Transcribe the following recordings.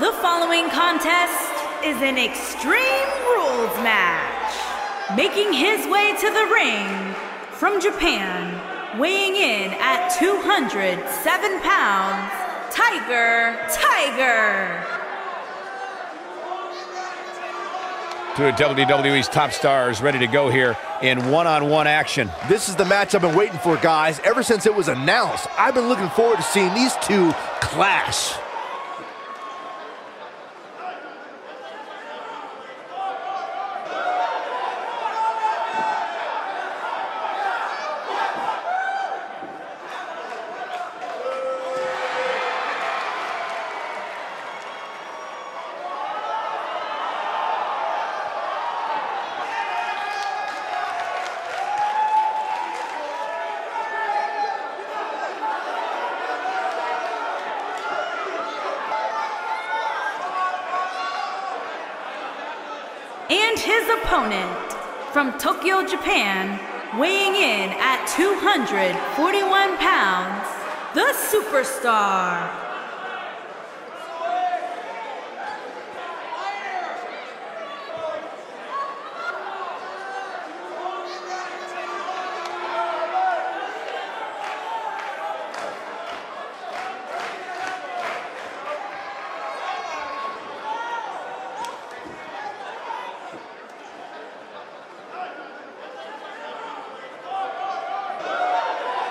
The following contest is an Extreme Rules match. Making his way to the ring from Japan, weighing in at 207 pounds, Tiger Tiger. Two of WWE's top stars ready to go here in one-on-one action. This is the match I've been waiting for, guys. Ever since it was announced, I've been looking forward to seeing these two clash. And his opponent from Tokyo, Japan, weighing in at 241 pounds, the superstar.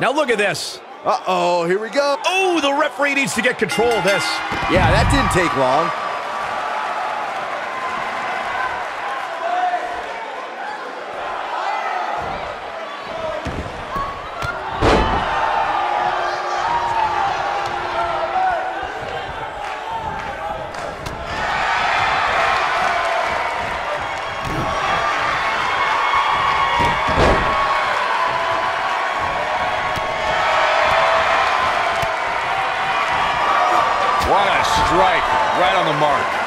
Now look at this. Uh-oh, here we go. Oh, the referee needs to get control of this. Yeah, that didn't take long. Strike. Right on the mark.